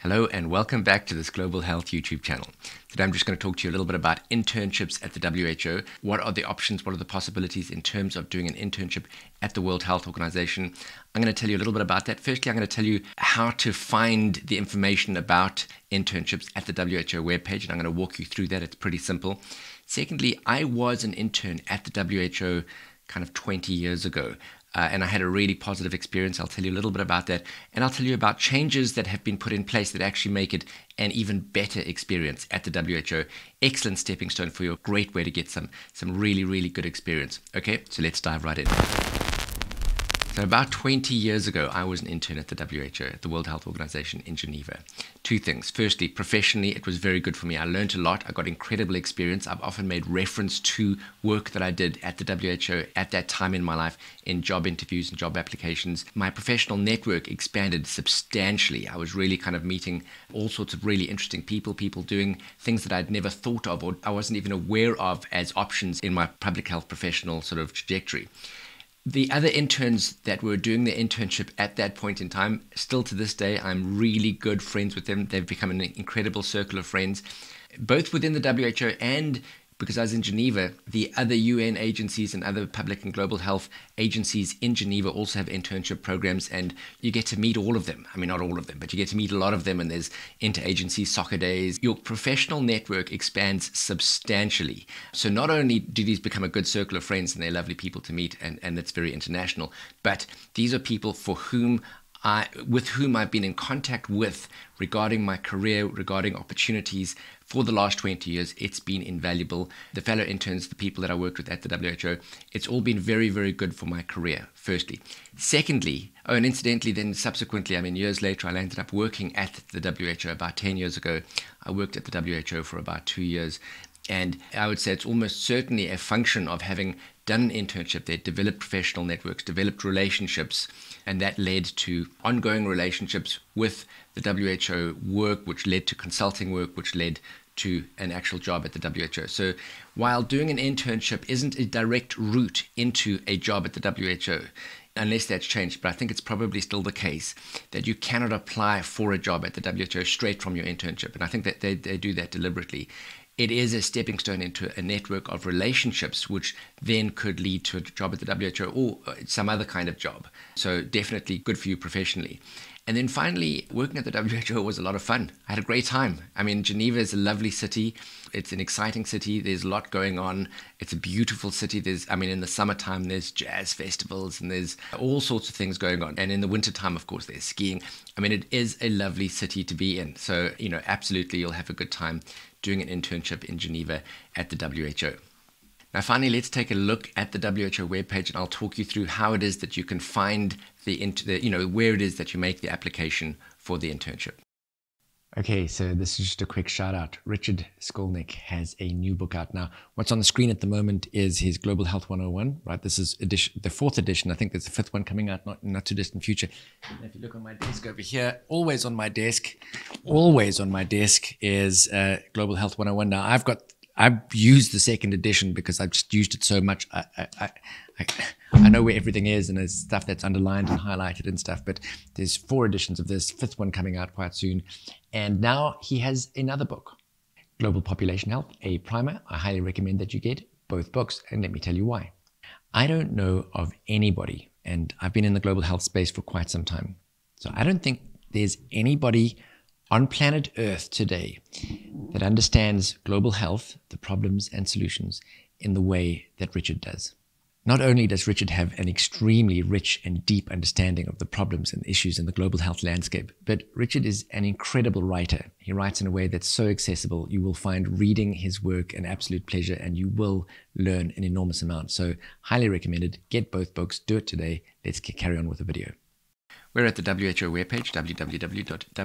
Hello and welcome back to this Global Health YouTube channel. Today I'm just going to talk to you a little bit about internships at the WHO. What are the options? What are the possibilities in terms of doing an internship at the World Health Organization? I'm going to tell you a little bit about that. Firstly, I'm going to tell you how to find the information about internships at the WHO webpage, and I'm going to walk you through that. It's pretty simple. Secondly, I was an intern at the WHO kind of 20 years ago. Uh, and I had a really positive experience. I'll tell you a little bit about that. And I'll tell you about changes that have been put in place that actually make it an even better experience at the WHO. Excellent stepping stone for you. Great way to get some, some really, really good experience. Okay, so let's dive right in. So, about 20 years ago, I was an intern at the WHO, at the World Health Organization in Geneva. Two things. Firstly, professionally, it was very good for me. I learned a lot. I got incredible experience. I've often made reference to work that I did at the WHO at that time in my life in job interviews and job applications. My professional network expanded substantially. I was really kind of meeting all sorts of really interesting people, people doing things that I'd never thought of or I wasn't even aware of as options in my public health professional sort of trajectory the other interns that were doing their internship at that point in time, still to this day, I'm really good friends with them. They've become an incredible circle of friends, both within the WHO and because I was in Geneva, the other UN agencies and other public and global health agencies in Geneva also have internship programs, and you get to meet all of them. I mean, not all of them, but you get to meet a lot of them, and there's interagency soccer days. Your professional network expands substantially. So, not only do these become a good circle of friends and they're lovely people to meet, and, and it's very international, but these are people for whom I, with whom I've been in contact with regarding my career, regarding opportunities for the last 20 years. It's been invaluable. The fellow interns, the people that I worked with at the WHO, it's all been very, very good for my career, firstly. Secondly, oh, and incidentally, then subsequently, I mean, years later, I ended up working at the WHO about 10 years ago. I worked at the WHO for about two years. And I would say it's almost certainly a function of having done an internship there, developed professional networks, developed relationships, and that led to ongoing relationships with the WHO work, which led to consulting work, which led to an actual job at the WHO. So while doing an internship isn't a direct route into a job at the WHO, unless that's changed, but I think it's probably still the case that you cannot apply for a job at the WHO straight from your internship. And I think that they, they do that deliberately it is a stepping stone into a network of relationships, which then could lead to a job at the WHO or some other kind of job. So, definitely good for you professionally. And then finally, working at the WHO was a lot of fun. I had a great time. I mean, Geneva is a lovely city. It's an exciting city. There's a lot going on. It's a beautiful city. There's, I mean, in the summertime, there's jazz festivals and there's all sorts of things going on. And in the wintertime, of course, there's skiing. I mean, it is a lovely city to be in. So, you know, absolutely, you'll have a good time doing an internship in Geneva at the WHO. Now, finally, let's take a look at the WHO webpage, and I'll talk you through how it is that you can find the, the you know, where it is that you make the application for the internship. Okay, so this is just a quick shout out. Richard Skolnik has a new book out now. What's on the screen at the moment is his Global Health 101, right? This is edition, the fourth edition. I think there's the fifth one coming out not not too distant future. And if you look on my desk over here, always on my desk, always on my desk is uh, Global Health 101. Now I've got I've used the second edition because I've just used it so much. I, I, I, I, know where everything is and there's stuff that's underlined and highlighted and stuff, but there's four editions of this, fifth one coming out quite soon. And now he has another book, Global Population Health, a primer. I highly recommend that you get both books, and let me tell you why. I don't know of anybody, and I've been in the global health space for quite some time. So I don't think there's anybody on planet Earth today that understands global health, the problems and solutions in the way that Richard does. Not only does Richard have an extremely rich and deep understanding of the problems and issues in the global health landscape, but Richard is an incredible writer. He writes in a way that's so accessible. You will find reading his work an absolute pleasure and you will learn an enormous amount. So, highly recommended. Get both books, do it today. Let's carry on with the video. We're at the WHO webpage, www.who.int.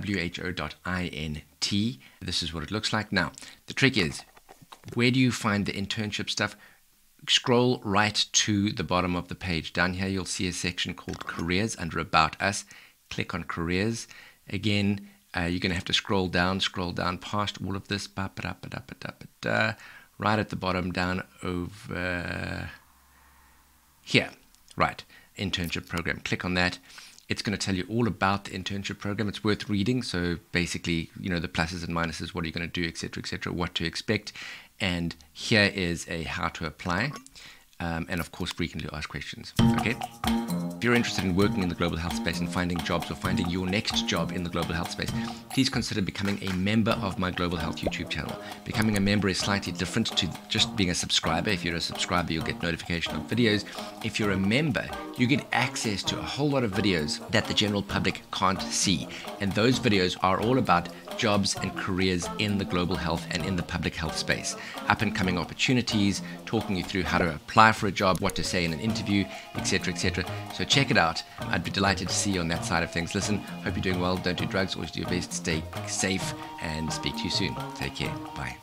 This is what it looks like. Now, the trick is, where do you find the internship stuff? Scroll right to the bottom of the page. Down here, you'll see a section called Careers under About Us. Click on Careers. Again, uh, you're going to have to scroll down, scroll down past all of this. Right at the bottom, down over here. Right, internship program. Click on that It's going to tell you all about the internship program. It's worth reading. So basically, you know, the pluses and minuses, what are you going to do, etc., etc., what to expect. And here is a how to apply, um, and of course, frequently asked questions. Okay. If you're interested in working in the global health space and finding jobs or finding your next job in the global health space, please consider becoming a member of my Global Health YouTube channel. Becoming a member is slightly different to just being a subscriber. If you're a subscriber, you'll get notification of videos. If you're a member, you get access to a whole lot of videos that the general public can't see. And those videos are all about jobs and careers in the global health and in the public health space. Up and coming opportunities, talking you through how to apply for a job, what to say in an interview, etc. etc. So check it out. I'd be delighted to see you on that side of things. Listen, hope you're doing well. Don't do drugs. Always do your best. Stay safe and speak to you soon. Take care. Bye.